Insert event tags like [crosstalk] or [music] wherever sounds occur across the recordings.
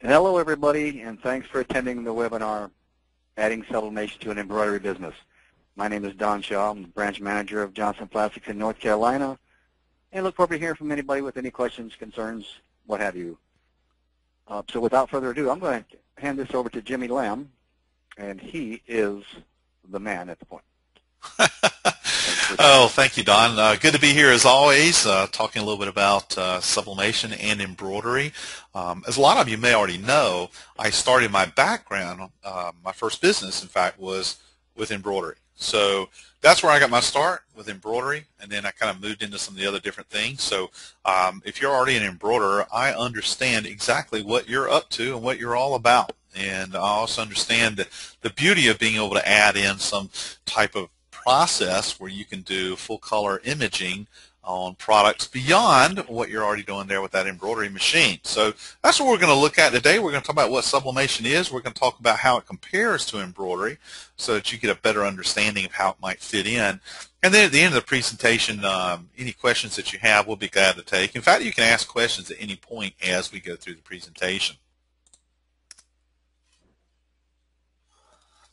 Hello, everybody, and thanks for attending the webinar, Adding Sublimation to an Embroidery Business. My name is Don Shaw. I'm the branch manager of Johnson Plastics in North Carolina, and look forward to hearing from anybody with any questions, concerns, what have you. Uh, so without further ado, I'm going to hand this over to Jimmy Lamb, and he is the man at the point. [laughs] oh, thank you, Don. Uh, good to be here as always, uh, talking a little bit about uh, sublimation and embroidery. Um, as a lot of you may already know, I started my background, uh, my first business, in fact, was with embroidery. So that's where I got my start with embroidery, and then I kind of moved into some of the other different things. So um, if you're already an embroiderer, I understand exactly what you're up to and what you're all about. And I also understand the, the beauty of being able to add in some type of process where you can do full color imaging on products beyond what you're already doing there with that embroidery machine. So that's what we're going to look at today. We're going to talk about what sublimation is. We're going to talk about how it compares to embroidery so that you get a better understanding of how it might fit in. And then at the end of the presentation, um, any questions that you have, we'll be glad to take. In fact, you can ask questions at any point as we go through the presentation.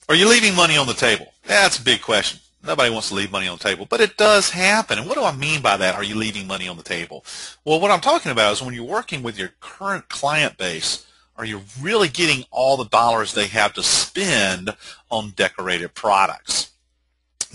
Are you leaving money on the table? That's a big question. Nobody wants to leave money on the table, but it does happen. And what do I mean by that? Are you leaving money on the table? Well, what I'm talking about is when you're working with your current client base, are you really getting all the dollars they have to spend on decorated products?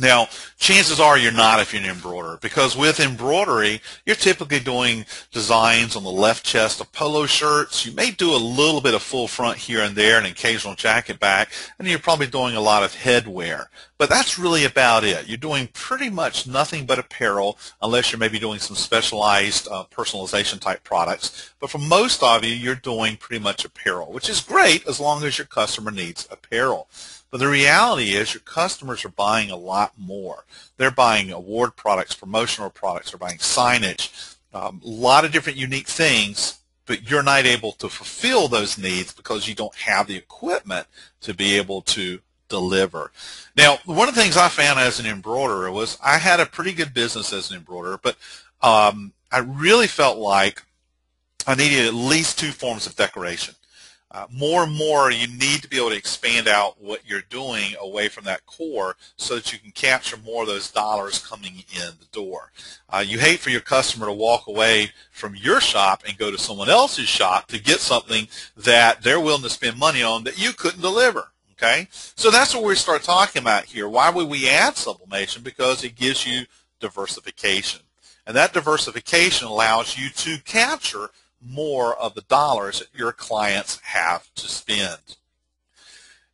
Now, chances are you're not if you're an embroiderer because with embroidery, you're typically doing designs on the left chest of polo shirts. You may do a little bit of full front here and there, an occasional jacket back, and you're probably doing a lot of headwear. But that's really about it. You're doing pretty much nothing but apparel unless you're maybe doing some specialized uh, personalization type products. But for most of you, you're doing pretty much apparel, which is great as long as your customer needs apparel. But the reality is your customers are buying a lot more. They're buying award products, promotional products, they're buying signage, um, a lot of different unique things, but you're not able to fulfill those needs because you don't have the equipment to be able to deliver. Now, one of the things I found as an embroiderer was I had a pretty good business as an embroiderer, but um, I really felt like I needed at least two forms of decoration uh, more and more you need to be able to expand out what you're doing away from that core so that you can capture more of those dollars coming in the door. Uh, you hate for your customer to walk away from your shop and go to someone else's shop to get something that they're willing to spend money on that you couldn't deliver. Okay, so that's what we start talking about here. Why would we add sublimation? Because it gives you diversification. And that diversification allows you to capture more of the dollars that your clients have to spend.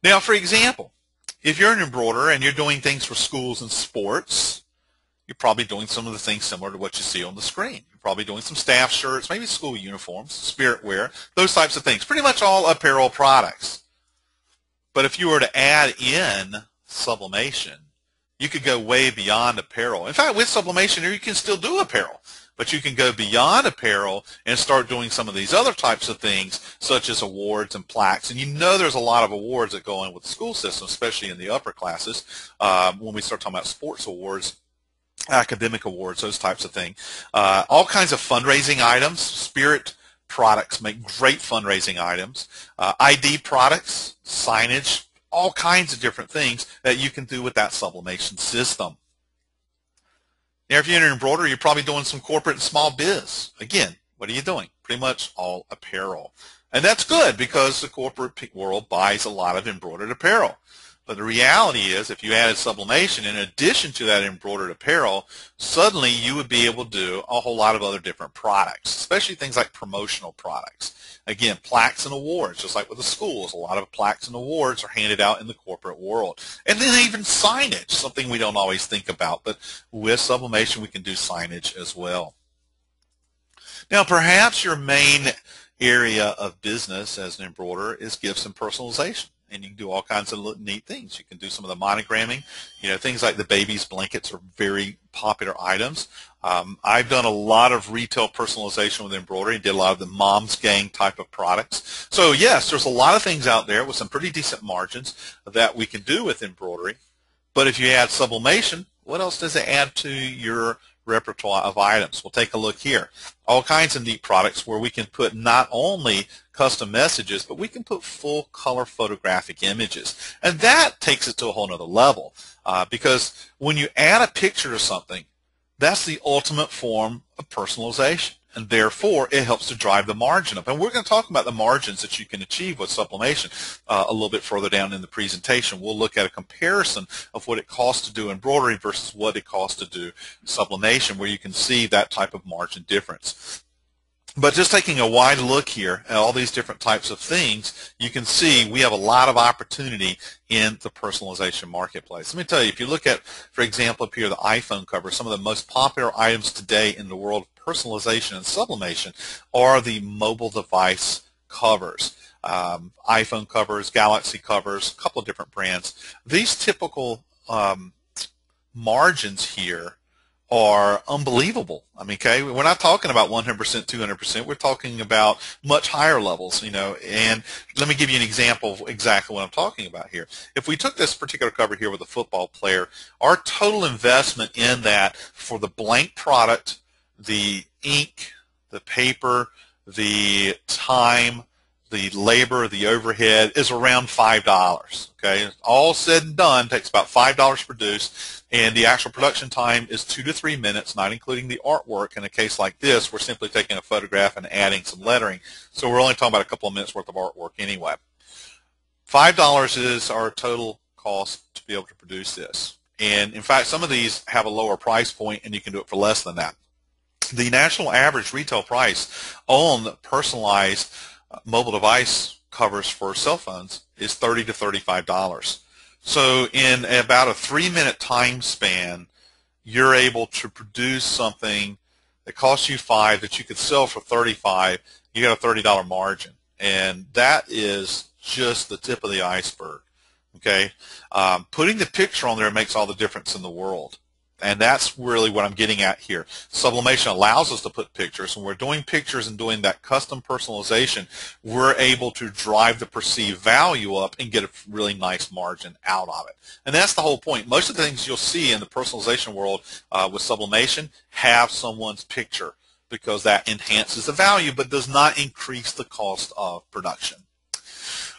Now, for example, if you're an embroiderer and you're doing things for schools and sports, you're probably doing some of the things similar to what you see on the screen. You're probably doing some staff shirts, maybe school uniforms, spirit wear, those types of things. Pretty much all apparel products. But if you were to add in sublimation, you could go way beyond apparel. In fact, with sublimation, you can still do apparel but you can go beyond apparel and start doing some of these other types of things, such as awards and plaques. And you know there's a lot of awards that go in with the school system, especially in the upper classes. Um, when we start talking about sports awards, academic awards, those types of things. Uh, all kinds of fundraising items, spirit products make great fundraising items. Uh, ID products, signage, all kinds of different things that you can do with that sublimation system. Now, if you're an embroiderer, you're probably doing some corporate and small biz. Again, what are you doing? Pretty much all apparel. And that's good because the corporate world buys a lot of embroidered apparel. But the reality is, if you added sublimation in addition to that embroidered apparel, suddenly you would be able to do a whole lot of other different products, especially things like promotional products. Again, plaques and awards, just like with the schools, a lot of plaques and awards are handed out in the corporate world. And then even signage, something we don't always think about, but with sublimation we can do signage as well. Now, perhaps your main area of business as an embroiderer is gifts and personalization and you can do all kinds of neat things. You can do some of the monogramming. You know, things like the baby's blankets are very popular items. Um, I've done a lot of retail personalization with embroidery. And did a lot of the mom's gang type of products. So yes, there's a lot of things out there with some pretty decent margins that we can do with embroidery. But if you add sublimation, what else does it add to your repertoire of items. We'll take a look here. All kinds of neat products where we can put not only custom messages, but we can put full color photographic images. And that takes it to a whole nother level uh, because when you add a picture to something, that's the ultimate form of personalization and therefore it helps to drive the margin up. And we're going to talk about the margins that you can achieve with sublimation uh, a little bit further down in the presentation. We'll look at a comparison of what it costs to do embroidery versus what it costs to do sublimation where you can see that type of margin difference. But just taking a wide look here at all these different types of things, you can see we have a lot of opportunity in the personalization marketplace. Let me tell you, if you look at, for example, up here, the iPhone cover, some of the most popular items today in the world of personalization and sublimation are the mobile device covers. Um, iPhone covers, Galaxy covers, a couple of different brands. These typical um, margins here are unbelievable. I mean, okay, we're not talking about 100%, 200%. We're talking about much higher levels, you know. And let me give you an example of exactly what I'm talking about here. If we took this particular cover here with a football player, our total investment in that for the blank product, the ink, the paper, the time, the labor, the overhead is around $5. Okay, all said and done takes about $5 to produce, and the actual production time is two to three minutes, not including the artwork. In a case like this, we're simply taking a photograph and adding some lettering, so we're only talking about a couple of minutes worth of artwork anyway. $5 is our total cost to be able to produce this. And in fact, some of these have a lower price point, and you can do it for less than that. The national average retail price on personalized mobile device covers for cell phones is 30 to $35. So in about a three-minute time span, you're able to produce something that costs you five that you could sell for 35. You got a $30 margin, and that is just the tip of the iceberg. Okay, um, putting the picture on there makes all the difference in the world. And that's really what I'm getting at here. Sublimation allows us to put pictures. When we're doing pictures and doing that custom personalization, we're able to drive the perceived value up and get a really nice margin out of it. And that's the whole point. Most of the things you'll see in the personalization world uh, with sublimation have someone's picture because that enhances the value but does not increase the cost of production.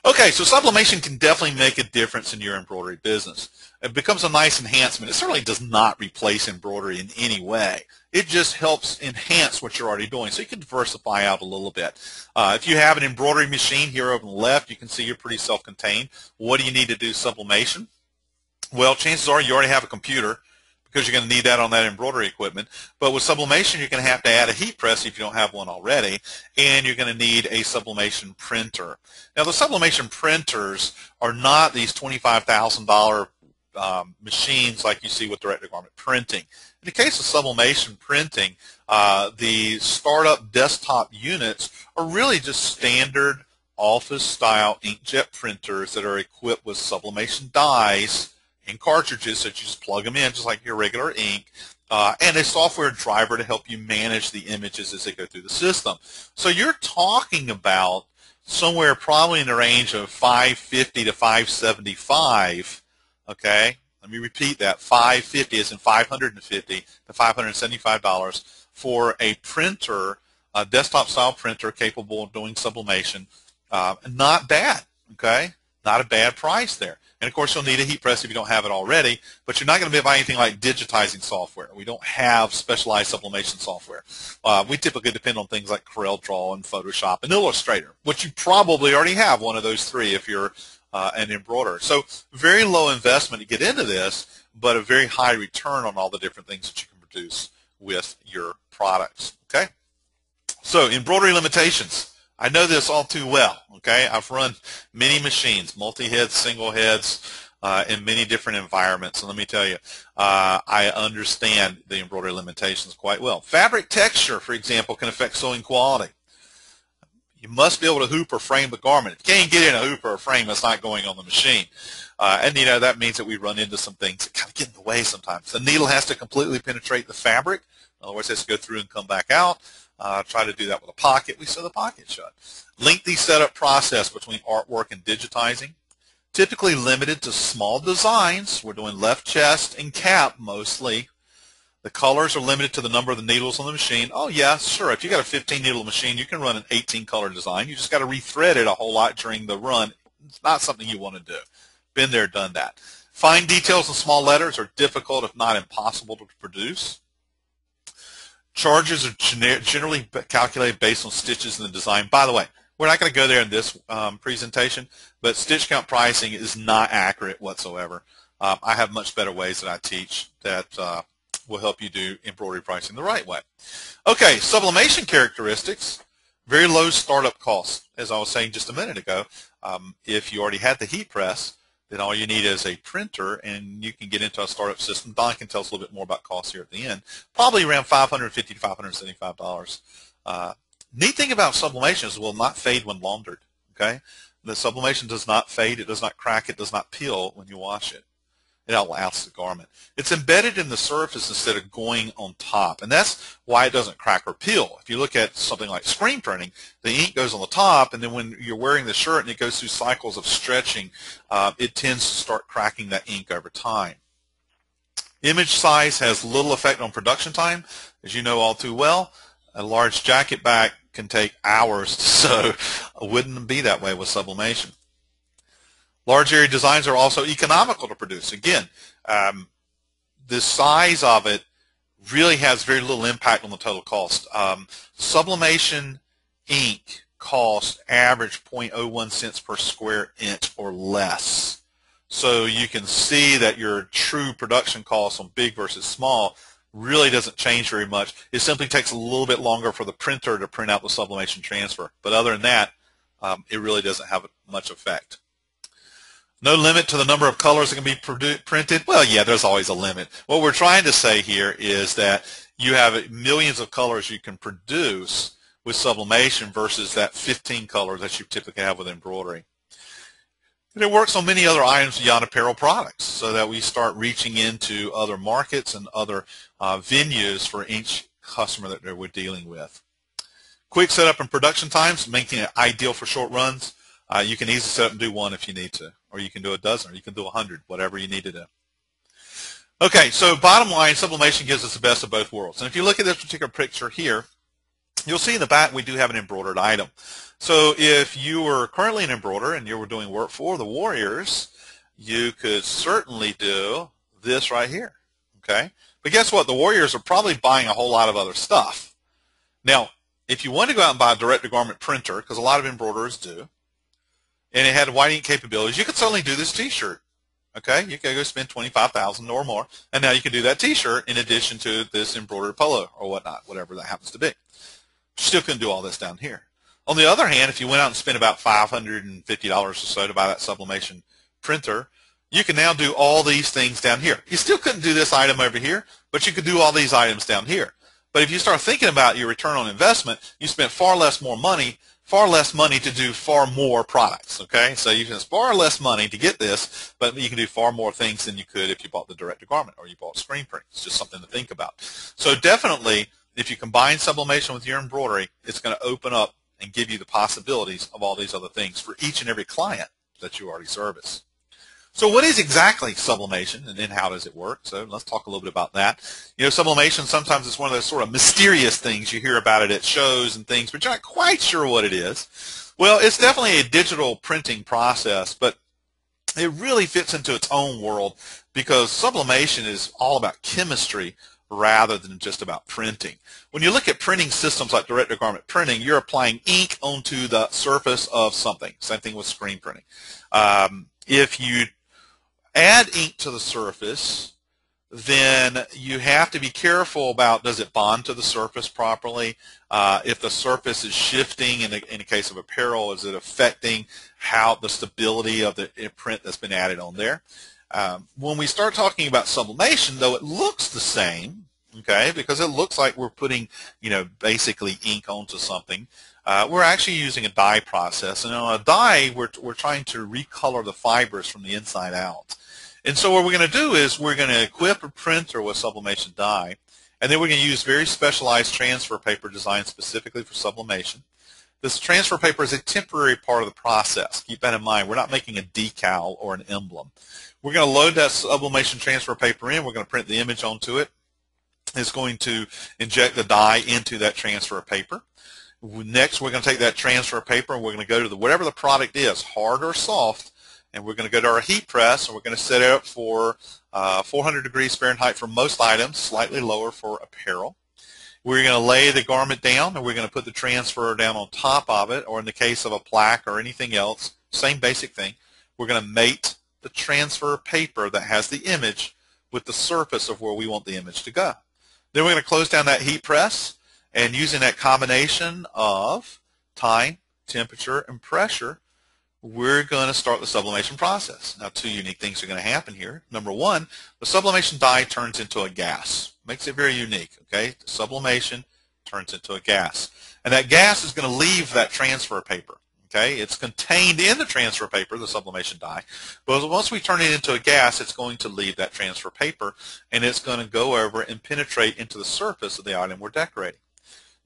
Okay, so sublimation can definitely make a difference in your embroidery business. It becomes a nice enhancement. It certainly does not replace embroidery in any way. It just helps enhance what you're already doing. So you can diversify out a little bit. Uh, if you have an embroidery machine here over on the left, you can see you're pretty self-contained. What do you need to do sublimation? Well, chances are you already have a computer because you're going to need that on that embroidery equipment. But with sublimation, you're going to have to add a heat press if you don't have one already, and you're going to need a sublimation printer. Now, the sublimation printers are not these $25,000 um, machines like you see with direct-to-garment printing. In the case of sublimation printing, uh, the startup desktop units are really just standard office-style inkjet printers that are equipped with sublimation dyes in cartridges that you just plug them in just like your regular ink uh, and a software driver to help you manage the images as they go through the system. So you're talking about somewhere probably in the range of 550 to 575 okay? Let me repeat that. 550 is in 550 to 575 dollars for a printer a desktop style printer capable of doing sublimation. Uh, not bad okay not a bad price there and of course, you'll need a heat press if you don't have it already, but you're not going to be buying anything like digitizing software. We don't have specialized sublimation software. Uh, we typically depend on things like Corel Draw and Photoshop and Illustrator, which you probably already have one of those three if you're uh, an embroiderer. So very low investment to get into this, but a very high return on all the different things that you can produce with your products. Okay? So embroidery limitations. I know this all too well. Okay, I've run many machines, multi-heads, single heads, uh, in many different environments. And let me tell you, uh, I understand the embroidery limitations quite well. Fabric texture, for example, can affect sewing quality. You must be able to hoop or frame the garment. If you can't get in a hoop or a frame, it's not going on the machine. Uh, and, you know, that means that we run into some things that kind of get in the way sometimes. The needle has to completely penetrate the fabric. In other words, it has to go through and come back out. Uh, try to do that with a pocket. We sew the pocket shut. Lengthy setup process between artwork and digitizing. Typically limited to small designs. We're doing left chest and cap mostly. The colors are limited to the number of the needles on the machine. Oh yeah, sure. If you got a 15 needle machine, you can run an 18 color design. You just got to rethread it a whole lot during the run. It's not something you want to do. Been there, done that. Fine details in small letters are difficult, if not impossible, to produce. Charges are generally calculated based on stitches in the design. By the way, we're not going to go there in this um, presentation, but stitch count pricing is not accurate whatsoever. Um, I have much better ways that I teach that uh, will help you do embroidery pricing the right way. Okay, sublimation characteristics, very low startup costs. As I was saying just a minute ago, um, if you already had the heat press, then all you need is a printer and you can get into a startup system. Don can tell us a little bit more about costs here at the end. Probably around 550 to $575. Uh, neat thing about sublimation is it will not fade when laundered. Okay, The sublimation does not fade, it does not crack, it does not peel when you wash it it outlasts the garment. It's embedded in the surface instead of going on top, and that's why it doesn't crack or peel. If you look at something like screen printing, the ink goes on the top, and then when you're wearing the shirt and it goes through cycles of stretching, uh, it tends to start cracking that ink over time. Image size has little effect on production time. As you know all too well, a large jacket back can take hours to [laughs] sew. It wouldn't be that way with sublimation. Large area designs are also economical to produce. Again, um, the size of it really has very little impact on the total cost. Um, sublimation ink costs average 0.01 cents per square inch or less. So you can see that your true production cost on big versus small really doesn't change very much. It simply takes a little bit longer for the printer to print out the sublimation transfer. But other than that, um, it really doesn't have much effect. No limit to the number of colors that can be printed? Well, yeah, there's always a limit. What we're trying to say here is that you have millions of colors you can produce with sublimation versus that 15 colors that you typically have with embroidery. And it works on many other items beyond apparel products so that we start reaching into other markets and other uh, venues for each customer that we're dealing with. Quick setup and production times, making it ideal for short runs. Uh, you can easily set up and do one if you need to, or you can do a dozen, or you can do a hundred, whatever you need to do. Okay, so bottom line, sublimation gives us the best of both worlds. And if you look at this particular picture here, you'll see in the back we do have an embroidered item. So if you were currently an embroiderer and you were doing work for the Warriors, you could certainly do this right here. Okay, but guess what? The Warriors are probably buying a whole lot of other stuff. Now, if you want to go out and buy a direct-to-garment printer, because a lot of embroiderers do, and it had white ink capabilities, you could certainly do this T-shirt. Okay, you could go spend twenty-five thousand or more, and now you can do that T-shirt in addition to this embroidered polo or whatnot, whatever that happens to be. You still couldn't do all this down here. On the other hand, if you went out and spent about five hundred and fifty dollars or so to buy that sublimation printer, you can now do all these things down here. You still couldn't do this item over here, but you could do all these items down here. But if you start thinking about your return on investment, you spent far less more money far less money to do far more products. Okay, so you can far less money to get this, but you can do far more things than you could if you bought the direct garment or you bought screen print. It's just something to think about. So definitely, if you combine sublimation with your embroidery, it's going to open up and give you the possibilities of all these other things for each and every client that you already service. So what is exactly sublimation and then how does it work? So let's talk a little bit about that. You know, sublimation sometimes is one of those sort of mysterious things you hear about it at shows and things, but you're not quite sure what it is. Well, it's definitely a digital printing process, but it really fits into its own world because sublimation is all about chemistry rather than just about printing. When you look at printing systems like direct-to-garment printing, you're applying ink onto the surface of something. Same thing with screen printing. Um, if you add ink to the surface, then you have to be careful about does it bond to the surface properly? Uh, if the surface is shifting, in the, in the case of apparel, is it affecting how the stability of the print that's been added on there? Um, when we start talking about sublimation, though it looks the same, okay, because it looks like we're putting, you know, basically ink onto something, uh, we're actually using a dye process. And on a dye, we're, we're trying to recolor the fibers from the inside out. And so what we're going to do is we're going to equip a printer with sublimation dye, and then we're going to use very specialized transfer paper designed specifically for sublimation. This transfer paper is a temporary part of the process. Keep that in mind. We're not making a decal or an emblem. We're going to load that sublimation transfer paper in. We're going to print the image onto it. it. is going to inject the dye into that transfer paper. Next, we're going to take that transfer paper and we're going to go to the, whatever the product is, hard or soft, and we're going to go to our heat press and we're going to set it up for uh, 400 degrees Fahrenheit for most items, slightly lower for apparel. We're going to lay the garment down and we're going to put the transfer down on top of it, or in the case of a plaque or anything else, same basic thing. We're going to mate the transfer paper that has the image with the surface of where we want the image to go. Then we're going to close down that heat press and using that combination of time, temperature, and pressure, we're going to start the sublimation process. Now, two unique things are going to happen here. Number one, the sublimation dye turns into a gas. Makes it very unique, okay? The sublimation turns into a gas. And that gas is going to leave that transfer paper. Okay, it's contained in the transfer paper, the sublimation dye, but once we turn it into a gas, it's going to leave that transfer paper, and it's going to go over and penetrate into the surface of the item we're decorating.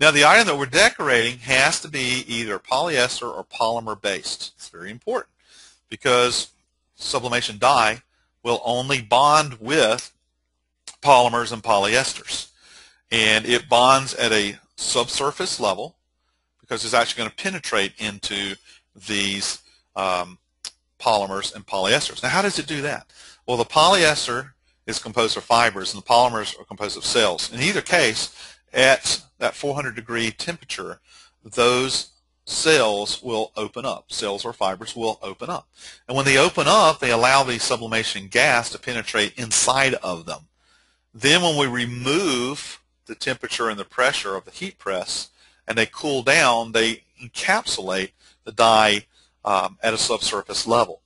Now, the item that we're decorating has to be either polyester or polymer based. It's very important because sublimation dye will only bond with polymers and polyesters, and it bonds at a subsurface level because it's actually going to penetrate into these um, polymers and polyesters. Now, how does it do that? Well, the polyester is composed of fibers, and the polymers are composed of cells. In either case, at that 400 degree temperature, those cells will open up. Cells or fibers will open up. And when they open up, they allow the sublimation gas to penetrate inside of them. Then when we remove the temperature and the pressure of the heat press, and they cool down, they encapsulate the dye um, at a subsurface level.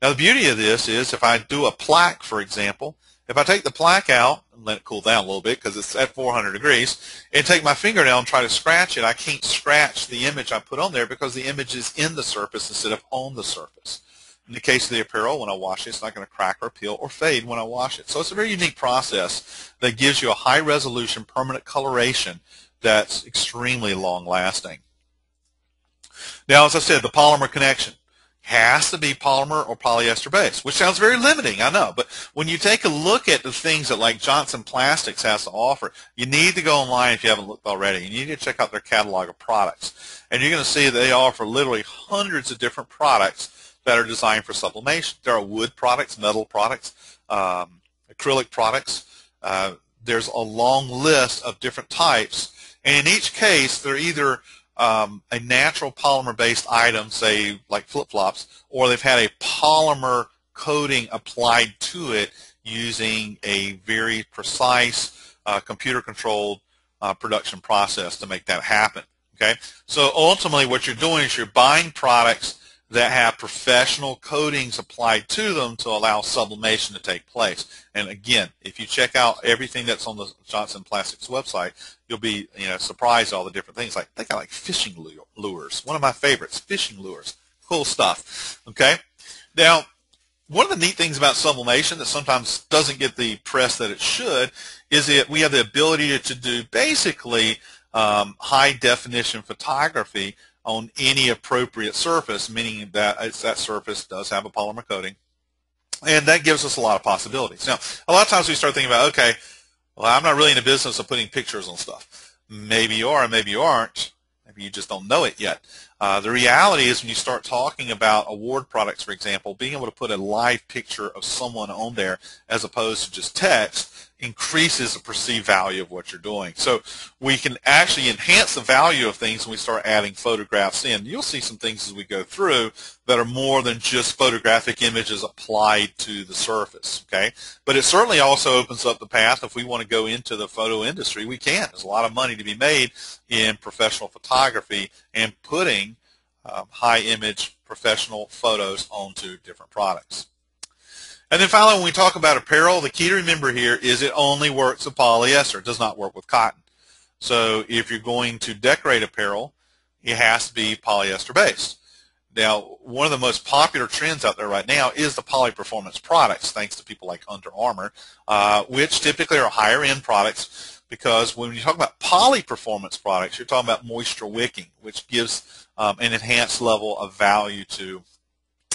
Now the beauty of this is if I do a plaque, for example, if I take the plaque out and let it cool down a little bit because it's at 400 degrees, and take my fingernail and try to scratch it, I can't scratch the image I put on there because the image is in the surface instead of on the surface. In the case of the apparel, when I wash it, it's not going to crack or peel or fade when I wash it. So it's a very unique process that gives you a high resolution permanent coloration that's extremely long lasting. Now, as I said, the polymer connection has to be polymer or polyester based, which sounds very limiting, I know. But when you take a look at the things that like Johnson Plastics has to offer, you need to go online if you haven't looked already. You need to check out their catalog of products. And you're going to see they offer literally hundreds of different products that are designed for sublimation. There are wood products, metal products, um, acrylic products. Uh, there's a long list of different types and in each case, they're either um, a natural polymer-based item, say like flip-flops, or they've had a polymer coating applied to it using a very precise uh, computer-controlled uh, production process to make that happen. Okay, so ultimately, what you're doing is you're buying products that have professional coatings applied to them to allow sublimation to take place. And again, if you check out everything that's on the Johnson Plastics website, you'll be you know surprised at all the different things. Like they got like fishing lures, one of my favorites, fishing lures, cool stuff. Okay, now one of the neat things about sublimation that sometimes doesn't get the press that it should is that we have the ability to do basically um, high definition photography on any appropriate surface, meaning that that surface does have a polymer coating. And that gives us a lot of possibilities. Now, a lot of times we start thinking about, okay, well, I'm not really in the business of putting pictures on stuff. Maybe you are, maybe you aren't. Maybe you just don't know it yet. Uh, the reality is when you start talking about award products, for example, being able to put a live picture of someone on there as opposed to just text increases the perceived value of what you're doing. So we can actually enhance the value of things when we start adding photographs in. You'll see some things as we go through that are more than just photographic images applied to the surface. Okay, But it certainly also opens up the path if we want to go into the photo industry, we can. There's a lot of money to be made in professional photography and putting um, high image professional photos onto different products. And then finally, when we talk about apparel, the key to remember here is it only works with polyester. It does not work with cotton. So if you're going to decorate apparel, it has to be polyester based. Now, one of the most popular trends out there right now is the poly performance products, thanks to people like Under Armour, uh, which typically are higher end products because when you talk about poly performance products, you're talking about moisture wicking, which gives um, an enhanced level of value to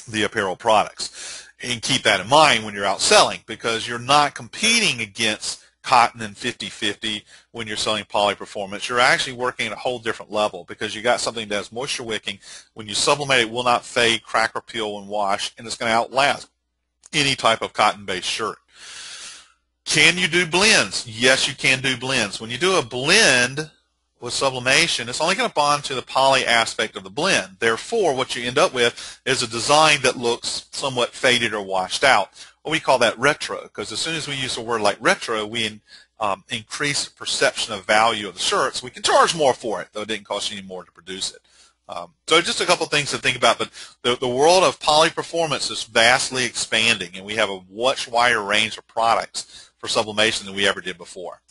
the apparel products and keep that in mind when you're out selling because you're not competing against cotton and 50-50 when you're selling poly performance. You're actually working at a whole different level because you got something that's moisture wicking. When you sublimate, it will not fade, crack, or peel when washed, and it's going to outlast any type of cotton-based shirt. Can you do blends? Yes, you can do blends. When you do a blend with sublimation, it's only going to bond to the poly aspect of the blend. Therefore, what you end up with is a design that looks somewhat faded or washed out. Well, we call that retro because as soon as we use a word like retro, we um, increase the perception of value of the shirts. We can charge more for it, though it didn't cost you any more to produce it. Um, so just a couple things to think about, but the, the world of poly performance is vastly expanding, and we have a much wider range of products for sublimation than we ever did before.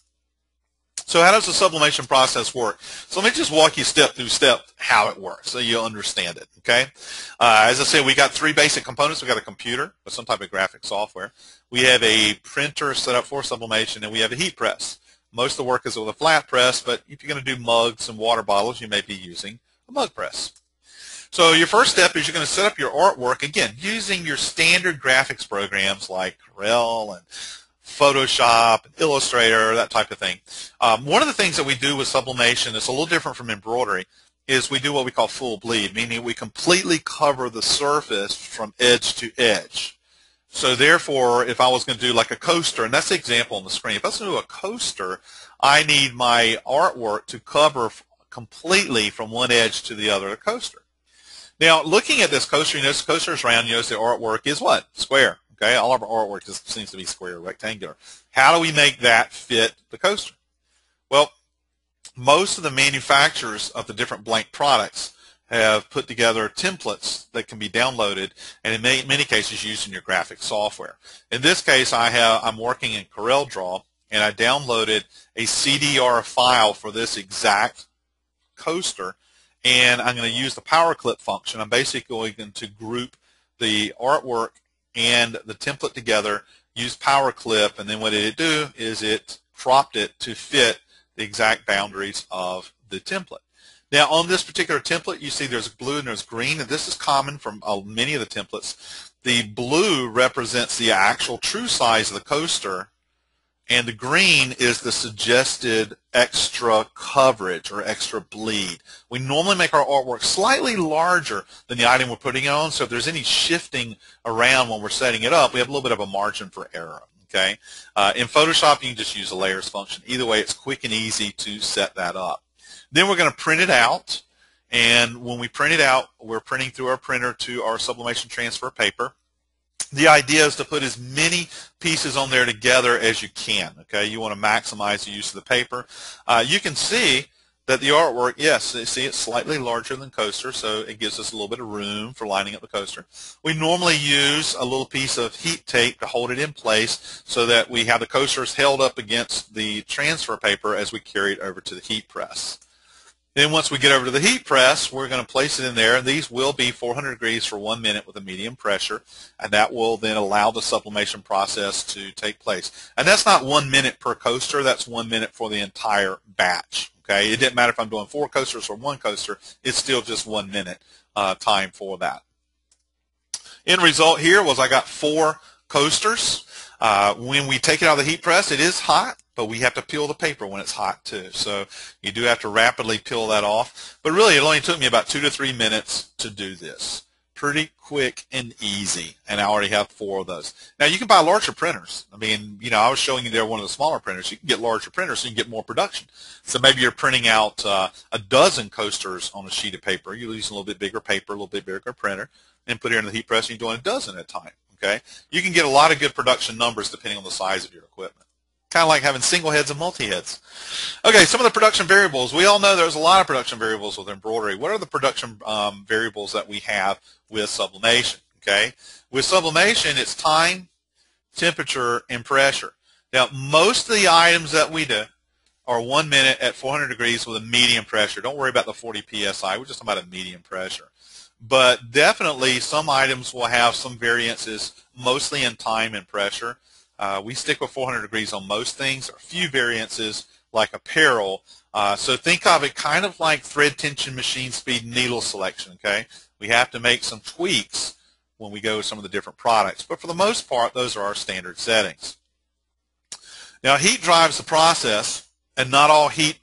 So how does the sublimation process work? So let me just walk you step through step how it works so you'll understand it, okay? Uh, as I said, we got three basic components. we got a computer with some type of graphic software. We have a printer set up for sublimation, and we have a heat press. Most of the work is with a flat press, but if you're going to do mugs and water bottles, you may be using a mug press. So your first step is you're going to set up your artwork, again, using your standard graphics programs like Corel and Photoshop, Illustrator, that type of thing. Um, one of the things that we do with sublimation that's a little different from embroidery is we do what we call full bleed, meaning we completely cover the surface from edge to edge. So therefore, if I was going to do like a coaster, and that's the example on the screen, if I was going to do a coaster, I need my artwork to cover completely from one edge to the other of the coaster. Now, looking at this coaster, you notice the coaster is round, you notice the artwork is what? Square. Okay, all of our artwork just seems to be square, rectangular. How do we make that fit the coaster? Well, most of the manufacturers of the different blank products have put together templates that can be downloaded and in many, many cases used in your graphic software. In this case, I have, I'm working in CorelDRAW and I downloaded a CDR file for this exact coaster and I'm going to use the power clip function. I'm basically going to group the artwork and the template together, use power clip, and then what did it do is it cropped it to fit the exact boundaries of the template. Now on this particular template you see there's blue and there's green and this is common from uh, many of the templates. The blue represents the actual true size of the coaster and the green is the suggested extra coverage or extra bleed. We normally make our artwork slightly larger than the item we're putting it on, so if there's any shifting around when we're setting it up, we have a little bit of a margin for error. Okay, uh, In Photoshop, you can just use the layers function. Either way, it's quick and easy to set that up. Then we're going to print it out, and when we print it out, we're printing through our printer to our sublimation transfer paper the idea is to put as many pieces on there together as you can. Okay, you want to maximize the use of the paper. Uh, you can see that the artwork, yes, see it's slightly larger than coaster, so it gives us a little bit of room for lining up the coaster. We normally use a little piece of heat tape to hold it in place so that we have the coasters held up against the transfer paper as we carry it over to the heat press. Then once we get over to the heat press, we're going to place it in there. And these will be 400 degrees for one minute with a medium pressure. And that will then allow the sublimation process to take place. And that's not one minute per coaster. That's one minute for the entire batch. Okay, It didn't matter if I'm doing four coasters or one coaster. It's still just one minute uh, time for that. End result here was I got four coasters. Uh, when we take it out of the heat press, it is hot but we have to peel the paper when it's hot too. So you do have to rapidly peel that off. But really, it only took me about two to three minutes to do this. Pretty quick and easy, and I already have four of those. Now you can buy larger printers. I mean, you know, I was showing you there one of the smaller printers. You can get larger printers so you can get more production. So maybe you're printing out uh, a dozen coasters on a sheet of paper. You use a little bit bigger paper, a little bit bigger printer, and put it in the heat press, and you're doing a dozen at a time. Okay, you can get a lot of good production numbers depending on the size of your equipment kind of like having single heads and multi-heads. Okay, some of the production variables. We all know there's a lot of production variables with embroidery. What are the production um, variables that we have with sublimation? Okay, with sublimation, it's time, temperature, and pressure. Now, most of the items that we do are one minute at 400 degrees with a medium pressure. Don't worry about the 40 psi. We're just talking about a medium pressure. But definitely some items will have some variances, mostly in time and pressure. Uh, we stick with 400 degrees on most things. A few variances like apparel. Uh, so think of it kind of like thread tension, machine speed, needle selection. Okay, we have to make some tweaks when we go with some of the different products, but for the most part, those are our standard settings. Now heat drives the process and not all heat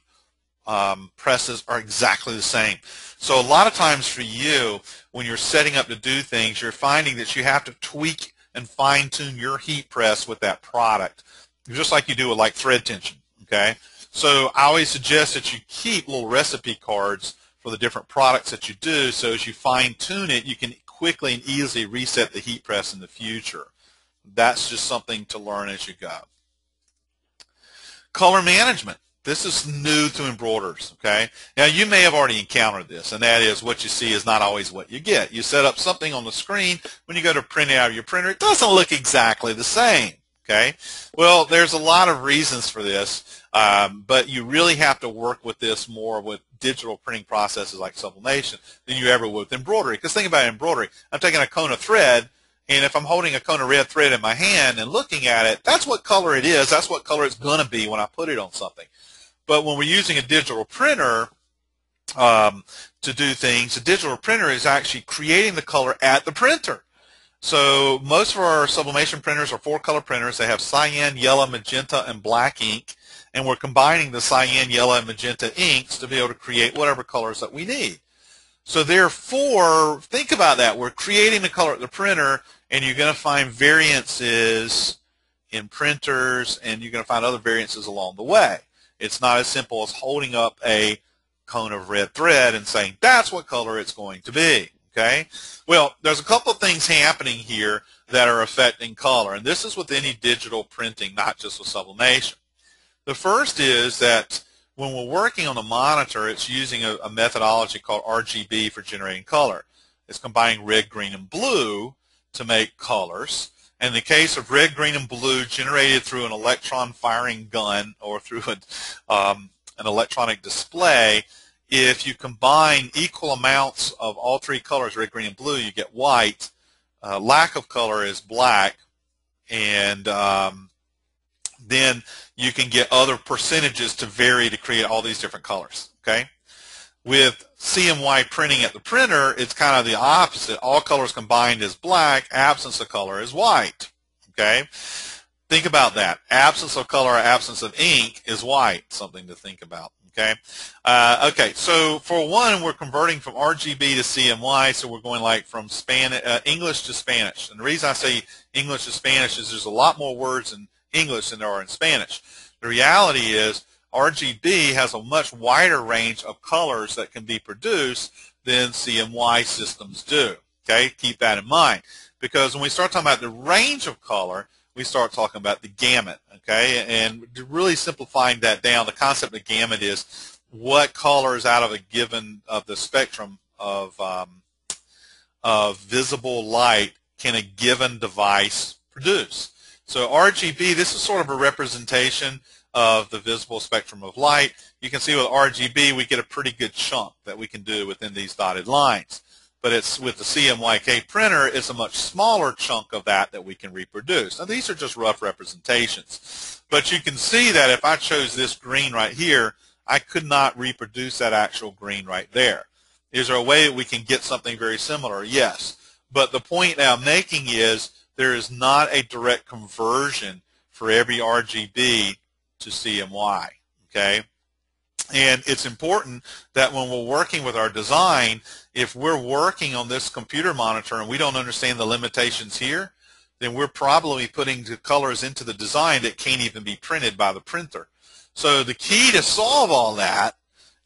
um, presses are exactly the same. So a lot of times for you, when you're setting up to do things, you're finding that you have to tweak and fine tune your heat press with that product, just like you do with like thread tension. Okay, so I always suggest that you keep little recipe cards for the different products that you do, so as you fine tune it, you can quickly and easily reset the heat press in the future. That's just something to learn as you go. Color management. This is new to embroiders, okay? Now, you may have already encountered this, and that is what you see is not always what you get. You set up something on the screen. When you go to print it out of your printer, it doesn't look exactly the same, okay? Well, there's a lot of reasons for this, um, but you really have to work with this more with digital printing processes like sublimation than you ever would with embroidery. Because think about embroidery. I'm taking a cone of thread, and if I'm holding a cone of red thread in my hand and looking at it, that's what color it is. That's what color it's going to be when I put it on something. But when we're using a digital printer um, to do things, a digital printer is actually creating the color at the printer. So most of our sublimation printers are four-color printers. They have cyan, yellow, magenta, and black ink. And we're combining the cyan, yellow, and magenta inks to be able to create whatever colors that we need. So therefore, think about that. We're creating the color at the printer, and you're going to find variances in printers, and you're going to find other variances along the way. It's not as simple as holding up a cone of red thread and saying that's what color it's going to be. Okay? Well, there's a couple of things happening here that are affecting color, and this is with any digital printing, not just with sublimation. The first is that when we're working on a monitor, it's using a, a methodology called RGB for generating color. It's combining red, green, and blue to make colors. In the case of red, green, and blue generated through an electron firing gun or through a, um, an electronic display, if you combine equal amounts of all three colors, red, green, and blue, you get white. Uh, lack of color is black. And um, then you can get other percentages to vary to create all these different colors. Okay. With CMY printing at the printer, it's kind of the opposite. All colors combined is black, absence of color is white. Okay? Think about that. Absence of color, absence of ink is white. Something to think about. Okay? Uh, okay, so for one, we're converting from RGB to CMY, so we're going like from Spanish, uh, English to Spanish. And the reason I say English to Spanish is there's a lot more words in English than there are in Spanish. The reality is RGB has a much wider range of colors that can be produced than CMY systems do. Okay, keep that in mind. Because when we start talking about the range of color, we start talking about the gamut. Okay, and really simplifying that down, the concept of gamut is what colors out of a given of the spectrum of um, of visible light can a given device produce. So RGB, this is sort of a representation of the visible spectrum of light. You can see with RGB we get a pretty good chunk that we can do within these dotted lines. But it's with the CMYK printer, it's a much smaller chunk of that that we can reproduce. Now these are just rough representations. But you can see that if I chose this green right here, I could not reproduce that actual green right there. Is there a way that we can get something very similar? Yes. But the point I'm making is there is not a direct conversion for every RGB to CMY. Okay? And it's important that when we're working with our design, if we're working on this computer monitor and we don't understand the limitations here, then we're probably putting the colors into the design that can't even be printed by the printer. So the key to solve all that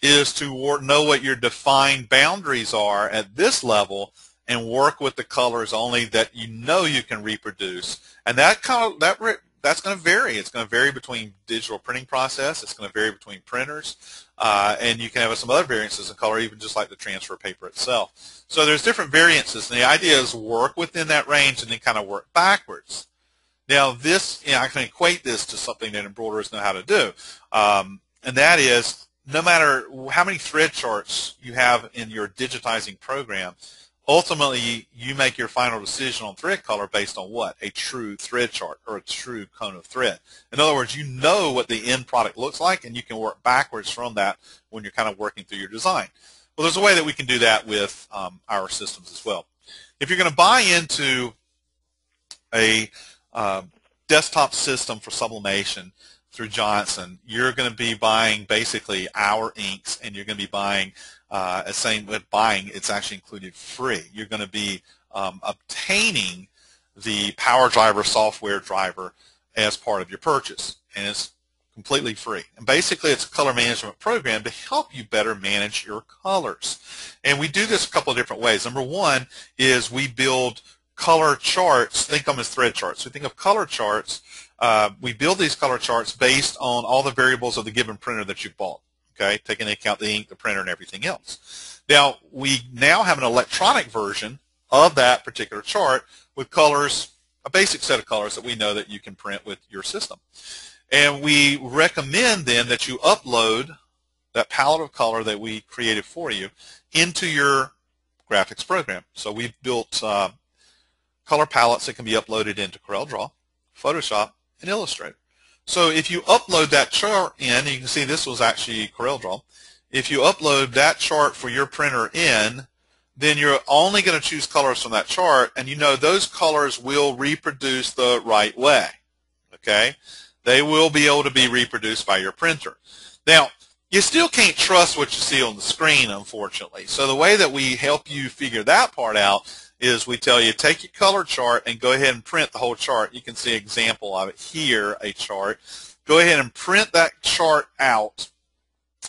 is to know what your defined boundaries are at this level and work with the colors only that you know you can reproduce. And that that that's going to vary. It's going to vary between digital printing process. It's going to vary between printers. Uh, and you can have some other variances in color, even just like the transfer paper itself. So there's different variances. And the idea is work within that range and then kind of work backwards. Now this, you know, I can equate this to something that embroiderers know how to do. Um, and that is no matter how many thread charts you have in your digitizing program, ultimately you make your final decision on thread color based on what? A true thread chart or a true cone of thread. In other words, you know what the end product looks like and you can work backwards from that when you're kind of working through your design. Well, there's a way that we can do that with um, our systems as well. If you're going to buy into a uh, desktop system for sublimation, through Johnson, you're going to be buying basically our inks, and you're going to be buying, uh, same with buying, it's actually included free. You're going to be um, obtaining the Power Driver software driver as part of your purchase, and it's completely free. And basically, it's a color management program to help you better manage your colors. And we do this a couple of different ways. Number one is we build color charts. Think of them as thread charts. We think of color charts. Uh, we build these color charts based on all the variables of the given printer that you've bought. Okay, taking into account the ink, the printer, and everything else. Now we now have an electronic version of that particular chart with colors, a basic set of colors that we know that you can print with your system. And we recommend then that you upload that palette of color that we created for you into your graphics program. So we've built uh, color palettes that can be uploaded into CorelDRAW, Photoshop, and Illustrator. So if you upload that chart in, you can see this was actually CorelDRAW. If you upload that chart for your printer in, then you're only going to choose colors from that chart, and you know those colors will reproduce the right way. Okay? They will be able to be reproduced by your printer. Now, you still can't trust what you see on the screen, unfortunately. So the way that we help you figure that part out is we tell you take your color chart and go ahead and print the whole chart. You can see an example of it here, a chart. Go ahead and print that chart out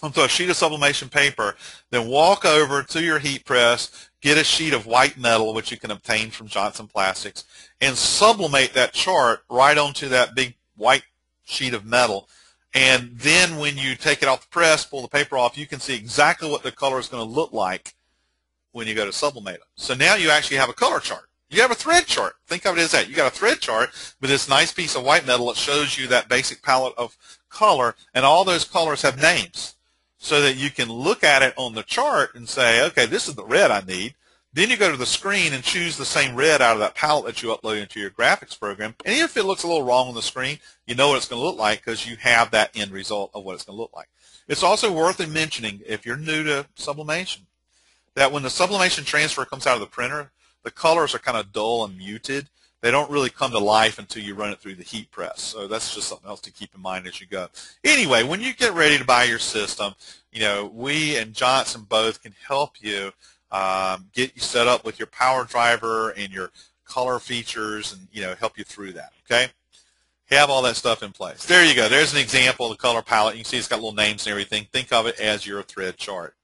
onto a sheet of sublimation paper, then walk over to your heat press, get a sheet of white metal, which you can obtain from Johnson Plastics, and sublimate that chart right onto that big white sheet of metal. And then when you take it off the press, pull the paper off, you can see exactly what the color is going to look like when you go to sublimate it. So now you actually have a color chart. You have a thread chart. Think of it as that. You got a thread chart with this nice piece of white metal that shows you that basic palette of color, and all those colors have names so that you can look at it on the chart and say, okay, this is the red I need. Then you go to the screen and choose the same red out of that palette that you upload into your graphics program. And even if it looks a little wrong on the screen, you know what it's going to look like because you have that end result of what it's going to look like. It's also worth mentioning, if you're new to sublimation, that when the sublimation transfer comes out of the printer, the colors are kind of dull and muted. They don't really come to life until you run it through the heat press. So that's just something else to keep in mind as you go. Anyway, when you get ready to buy your system, you know, we and Johnson both can help you um, get you set up with your PowerDriver and your color features and, you know, help you through that, okay? Have all that stuff in place. There you go. There's an example of the color palette. You can see it's got little names and everything. Think of it as your thread chart.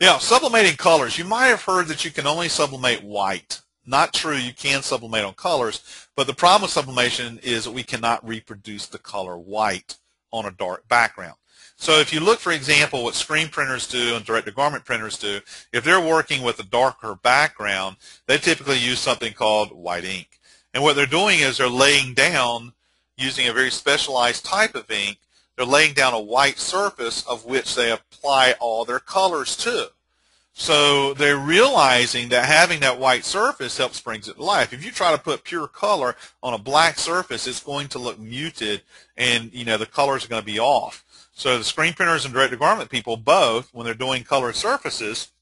Now, sublimating colors. You might have heard that you can only sublimate white. Not true. You can sublimate on colors, but the problem with sublimation is that we cannot reproduce the color white on a dark background. So if you look, for example, what screen printers do and direct-to-garment printers do, if they're working with a darker background, they typically use something called white ink. And what they're doing is they're laying down, using a very specialized type of ink, they're laying down a white surface of which they apply all their colors to. So they're realizing that having that white surface helps brings it to life. If you try to put pure color on a black surface, it's going to look muted and you know the colors are going to be off. So the screen printers and direct-to-garment people both, when they're doing colored surfaces,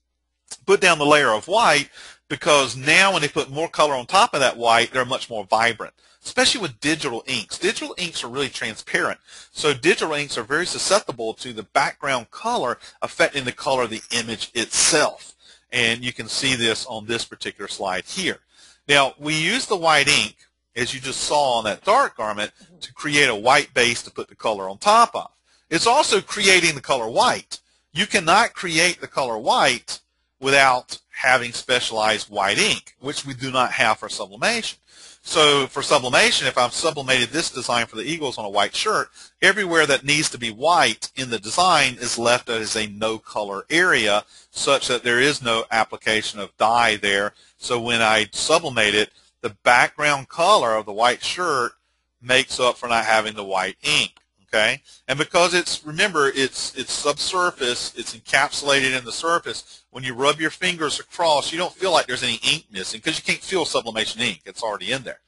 put down the layer of white because now when they put more color on top of that white, they're much more vibrant, especially with digital inks. Digital inks are really transparent. So digital inks are very susceptible to the background color affecting the color of the image itself. And you can see this on this particular slide here. Now, we use the white ink, as you just saw on that dark garment, to create a white base to put the color on top of. It's also creating the color white. You cannot create the color white without having specialized white ink, which we do not have for sublimation. So for sublimation, if I've sublimated this design for the Eagles on a white shirt, everywhere that needs to be white in the design is left as a no color area such that there is no application of dye there. So when I sublimate it, the background color of the white shirt makes up for not having the white ink okay? And because it's, remember, it's, it's subsurface, it's encapsulated in the surface, when you rub your fingers across, you don't feel like there's any ink missing because you can't feel sublimation ink. It's already in there.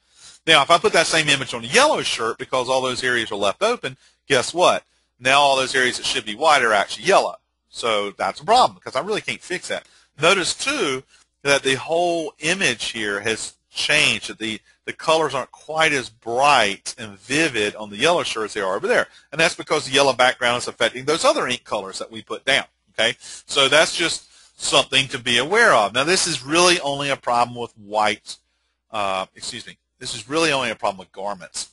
Now, if I put that same image on a yellow shirt because all those areas are left open, guess what? Now all those areas that should be white are actually yellow. So that's a problem because I really can't fix that. Notice, too, that the whole image here has changed. That the the colors aren't quite as bright and vivid on the yellow shirt as they are over there, and that's because the yellow background is affecting those other ink colors that we put down. Okay, so that's just something to be aware of. Now, this is really only a problem with white. Uh, excuse me. This is really only a problem with garments.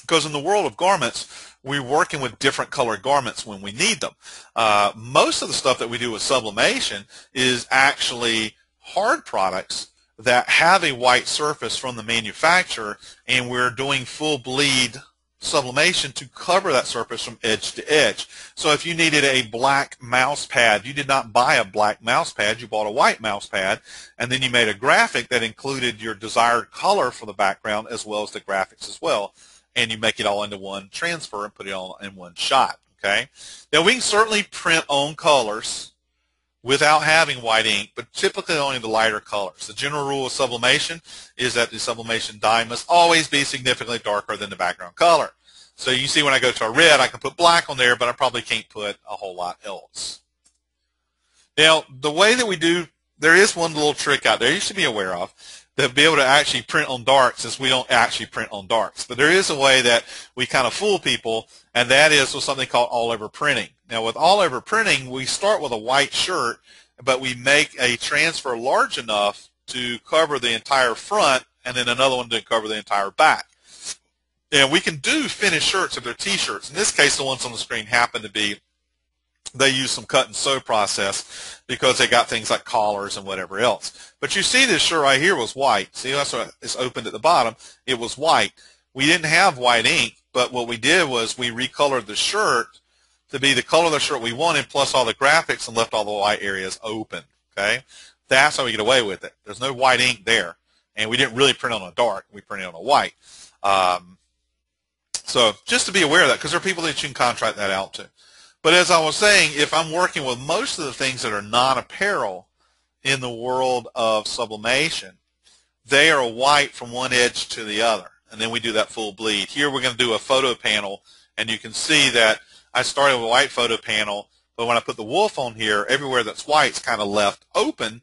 Because in the world of garments, we're working with different color garments when we need them. Uh, most of the stuff that we do with sublimation is actually hard products that have a white surface from the manufacturer, and we're doing full bleed sublimation to cover that surface from edge to edge. So if you needed a black mouse pad, you did not buy a black mouse pad, you bought a white mouse pad, and then you made a graphic that included your desired color for the background as well as the graphics as well, and you make it all into one transfer and put it all in one shot. Okay. Now we can certainly print on colors without having white ink, but typically only the lighter colors. The general rule of sublimation is that the sublimation dye must always be significantly darker than the background color. So you see when I go to a red, I can put black on there, but I probably can't put a whole lot else. Now, the way that we do, there is one little trick out there you should be aware of that be able to actually print on dark since we don't actually print on darks. But there is a way that we kind of fool people, and that is with something called all-over printing. Now, with all-over printing, we start with a white shirt, but we make a transfer large enough to cover the entire front, and then another one to cover the entire back. And we can do finished shirts if they're T-shirts. In this case, the ones on the screen happen to be they use some cut and sew process because they got things like collars and whatever else. But you see this shirt right here was white. See, that's what it's opened at the bottom. It was white. We didn't have white ink, but what we did was we recolored the shirt to be the color of the shirt we wanted plus all the graphics and left all the white areas open. Okay, That's how we get away with it. There's no white ink there. And we didn't really print on a dark. We printed on a white. Um, so just to be aware of that because there are people that you can contract that out to. But as I was saying, if I'm working with most of the things that are non-apparel in the world of sublimation, they are white from one edge to the other. And then we do that full bleed. Here we're going to do a photo panel, and you can see that I started with a white photo panel, but when I put the wolf on here, everywhere that's white is kind of left open.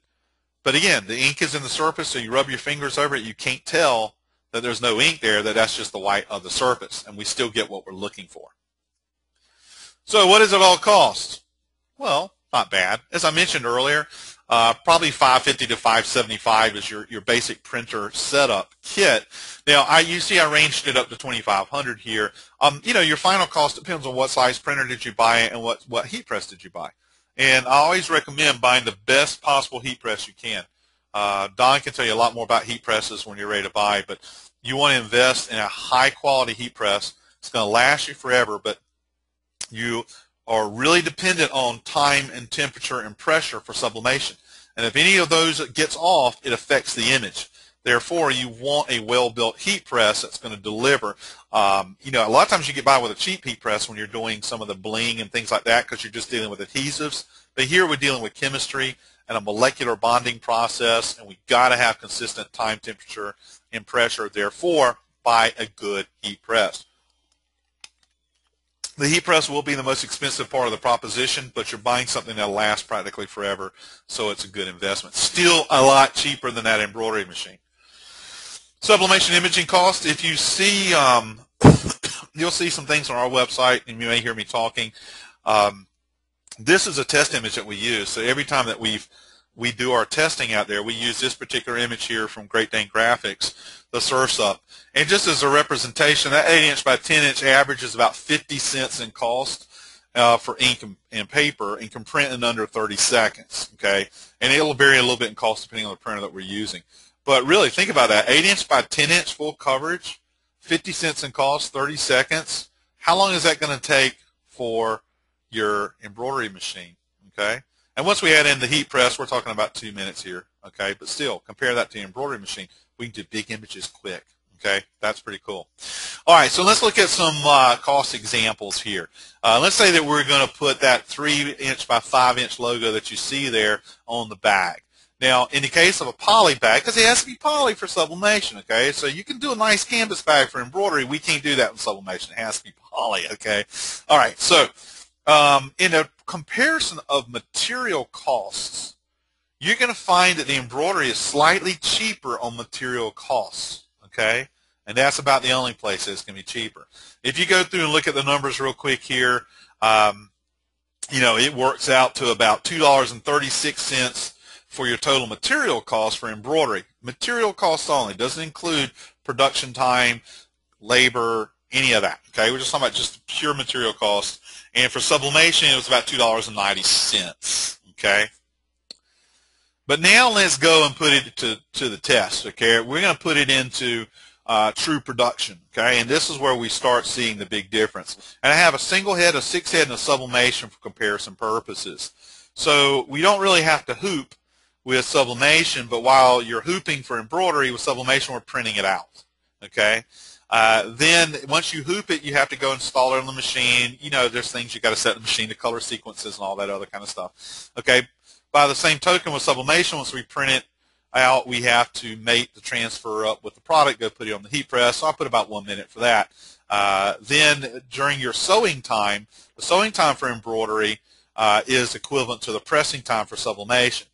But again, the ink is in the surface, so you rub your fingers over it, you can't tell that there's no ink there, that that's just the white of the surface, and we still get what we're looking for. So what does it all cost? Well, not bad. As I mentioned earlier, uh, probably 550 to 575 is your, your basic printer setup kit. Now, I you see I ranged it up to 2500 here. Um, you know, your final cost depends on what size printer did you buy and what, what heat press did you buy. And I always recommend buying the best possible heat press you can. Uh, Don can tell you a lot more about heat presses when you're ready to buy, but you want to invest in a high quality heat press. It's going to last you forever, but you are really dependent on time and temperature and pressure for sublimation. And if any of those gets off, it affects the image. Therefore, you want a well-built heat press that's going to deliver. Um, you know, a lot of times you get by with a cheap heat press when you're doing some of the bling and things like that because you're just dealing with adhesives. But here we're dealing with chemistry and a molecular bonding process, and we've got to have consistent time, temperature, and pressure. Therefore, buy a good heat press. The heat press will be the most expensive part of the proposition, but you're buying something that lasts practically forever, so it's a good investment. Still a lot cheaper than that embroidery machine. Sublimation imaging cost, if you see, um, [coughs] you'll see some things on our website, and you may hear me talking. Um, this is a test image that we use, so every time that we've we do our testing out there, we use this particular image here from Great Dane Graphics, the Surf's Up. And just as a representation, that 8 inch by 10 inch average is about 50 cents in cost uh, for ink and, paper and can print in under 30 seconds. Okay, And it'll vary a little bit in cost depending on the printer that we're using. But really, think about that. 8 inch by 10 inch full coverage, 50 cents in cost, 30 seconds. How long is that going to take for your embroidery machine? Okay. And once we add in the heat press, we're talking about two minutes here, okay? But still, compare that to the embroidery machine. We can do big images quick, okay? That's pretty cool. All right, so let's look at some uh, cost examples here. Uh, let's say that we're going to put that 3-inch by 5-inch logo that you see there on the bag. Now, in the case of a poly bag, because it has to be poly for sublimation, okay? So you can do a nice canvas bag for embroidery. We can't do that in sublimation. It has to be poly, okay? All right, so um, in a comparison of material costs, you're going to find that the embroidery is slightly cheaper on material costs, okay? And that's about the only place it's going to be cheaper. If you go through and look at the numbers real quick here, um, you know, it works out to about $2.36 for your total material cost for embroidery. Material costs only. Doesn't include production time, labor, any of that. Okay, we're just talking about just pure material cost. And for sublimation, it was about $2.90. Okay. But now let's go and put it to, to the test. Okay, we're going to put it into uh, true production. Okay, and this is where we start seeing the big difference. And I have a single head, a six head, and a sublimation for comparison purposes. So we don't really have to hoop with sublimation, but while you're hooping for embroidery with sublimation, we're printing it out. Okay. Uh, then once you hoop it, you have to go install it on the machine. You know, there's things you got to set the machine, the color sequences, and all that other kind of stuff. Okay. By the same token, with sublimation, once we print it out, we have to mate the transfer up with the product, go put it on the heat press. So I'll put about one minute for that. Uh, then during your sewing time, the sewing time for embroidery uh, is equivalent to the pressing time for sublimation.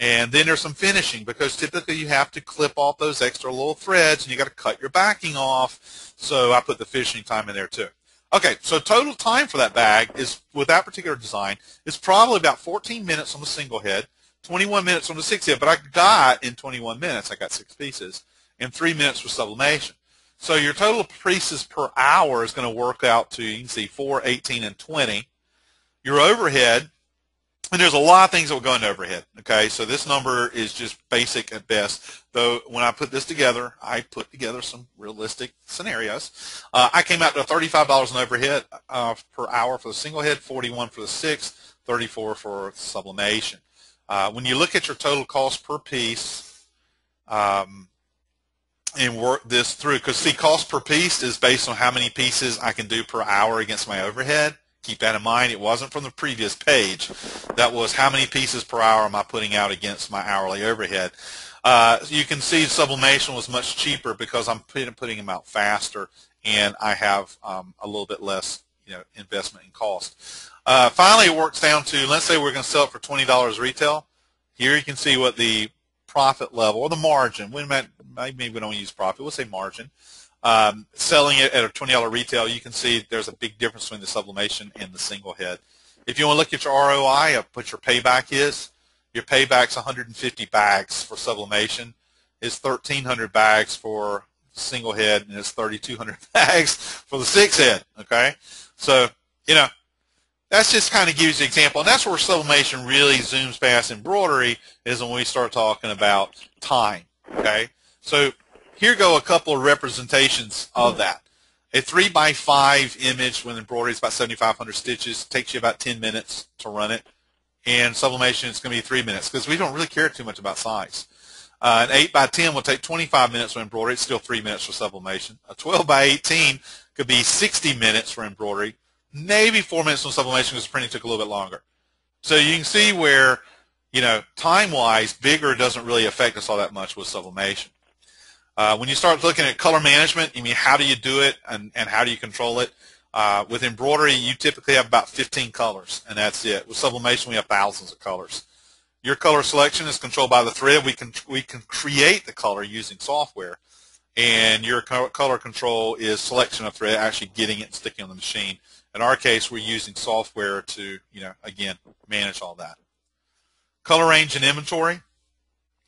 And then there's some finishing because typically you have to clip off those extra little threads and you got to cut your backing off. So I put the finishing time in there too. Okay, so total time for that bag is, with that particular design, is probably about 14 minutes on the single head, 21 minutes on the six head, but I got in 21 minutes, I got six pieces, and three minutes for sublimation. So your total pieces per hour is going to work out to, you can see, 4, 18, and 20. Your overhead and there's a lot of things that will go into overhead. Okay, so this number is just basic at best. Though when I put this together, I put together some realistic scenarios. Uh, I came out to $35 in overhead uh, per hour for the single head, 41 for the six, 34 for sublimation. Uh, when you look at your total cost per piece, um, and work this through, because see, cost per piece is based on how many pieces I can do per hour against my overhead. Keep that in mind. It wasn't from the previous page. That was how many pieces per hour am I putting out against my hourly overhead. Uh, you can see sublimation was much cheaper because I'm putting them out faster and I have um, a little bit less you know, investment in cost. Uh, finally, it works down to, let's say we're going to sell it for $20 retail. Here you can see what the profit level or the margin, we might, maybe we don't use profit, we'll say margin, um, selling it at a $20 retail, you can see there's a big difference between the sublimation and the single head. If you want to look at your ROI of what your payback is, your payback's 150 bags for sublimation. It's 1,300 bags for single head, and it's 3,200 [laughs] bags for the six head. Okay, so you know that's just kind of gives you an example, and that's where sublimation really zooms past embroidery is when we start talking about time. Okay, so here go a couple of representations of that. A 3 by 5 image with embroidery is about 7,500 stitches. takes you about 10 minutes to run it. And sublimation is going to be 3 minutes because we don't really care too much about size. Uh, an 8 by 10 will take 25 minutes for embroidery. It's still 3 minutes for sublimation. A 12 by 18 could be 60 minutes for embroidery. Maybe 4 minutes on sublimation because printing took a little bit longer. So you can see where, you know, time-wise, bigger doesn't really affect us all that much with sublimation. Uh, when you start looking at color management, I mean, how do you do it and, and how do you control it? Uh, with embroidery, you typically have about 15 colors, and that's it. With sublimation, we have thousands of colors. Your color selection is controlled by the thread. We can we can create the color using software, and your color control is selection of thread, actually getting it and sticking on the machine. In our case, we're using software to, you know, again, manage all that. Color range and inventory.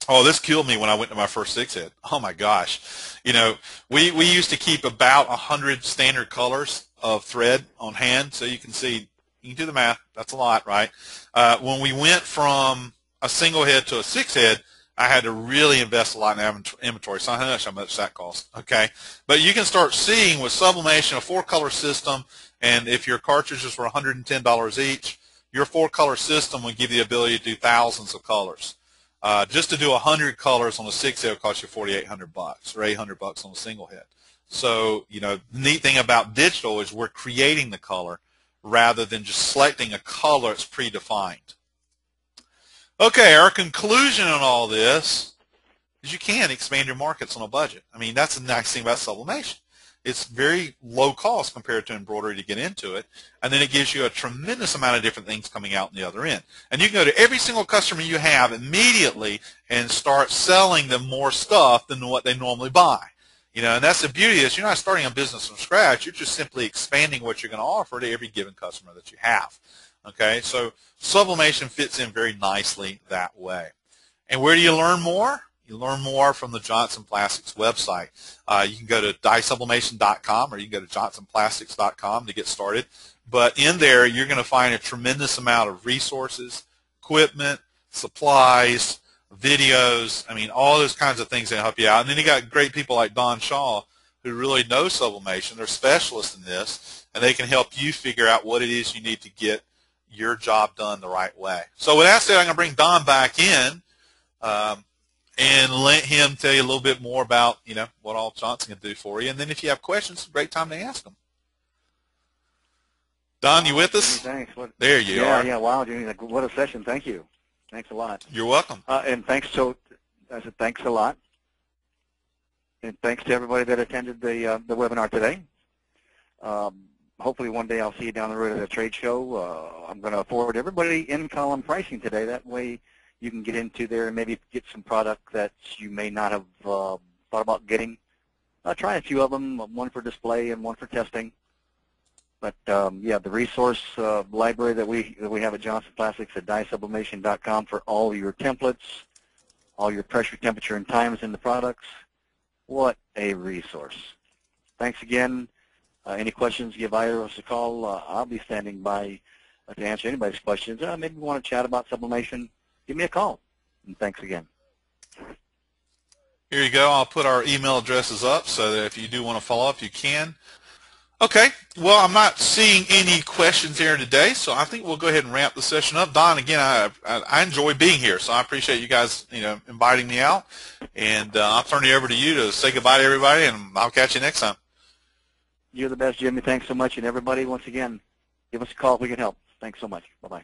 Oh, this killed me when I went to my first six head. Oh my gosh. You know, we, we used to keep about a hundred standard colors of thread on hand. So you can see, you can do the math. That's a lot, right? Uh, when we went from a single head to a six head, I had to really invest a lot in inventory. So I don't know how much that cost. Okay. But you can start seeing with sublimation, a four color system, and if your cartridges were $110 each, your four color system would give you the ability to do thousands of colors. Uh, just to do 100 colors on a six head will cost you 4,800 bucks or 800 bucks on a single head. So, you know, the neat thing about digital is we're creating the color rather than just selecting a color that's predefined. Okay, our conclusion on all this is you can expand your markets on a budget. I mean, that's the nice thing about sublimation. It's very low cost compared to embroidery to get into it. And then it gives you a tremendous amount of different things coming out on the other end. And you can go to every single customer you have immediately and start selling them more stuff than what they normally buy. You know, and that's the beauty is you're not starting a business from scratch. You're just simply expanding what you're going to offer to every given customer that you have. Okay, so sublimation fits in very nicely that way. And where do you learn more? You learn more from the Johnson Plastics website. Uh, you can go to dyesublimation.com or you can go to johnsonplastics.com to get started. But in there, you're going to find a tremendous amount of resources, equipment, supplies, videos. I mean, all those kinds of things that help you out. And then you got great people like Don Shaw who really know sublimation. They're specialists in this, and they can help you figure out what it is you need to get your job done the right way. So with that said, I'm going to bring Don back in um, and let him tell you a little bit more about, you know, what all Johnson can do for you. And then if you have questions, it's a great time to ask them. Don, you with us? Thanks. What, there you yeah, are. Yeah, yeah, wow, Jimmy, what a session. Thank you. Thanks a lot. You're welcome. Uh, and thanks so, I said thanks a lot. And thanks to everybody that attended the uh, the webinar today. Um, hopefully one day I'll see you down the road at a trade show. Uh, I'm going to forward everybody in-column pricing today. That way you can get into there and maybe get some product that you may not have uh, thought about getting. Uh, try a few of them, one for display and one for testing. But um, yeah, the resource uh, library that we that we have at Johnson Plastics at dyesublimation.com for all your templates, all your pressure, temperature, and times in the products. What a resource! Thanks again. Uh, any questions, give us a call. Uh, I'll be standing by to answer anybody's questions. Uh, maybe we want to chat about sublimation, give me a call. And thanks again. Here you go. I'll put our email addresses up so that if you do want to follow up, you can. Okay. Well, I'm not seeing any questions here today, so I think we'll go ahead and ramp the session up. Don, again, I, I, I enjoy being here, so I appreciate you guys, you know, inviting me out. And uh, I'll turn it over to you to say goodbye to everybody, and I'll catch you next time. You're the best, Jimmy. Thanks so much. And everybody, once again, give us a call if we can help. Thanks so much. Bye-bye.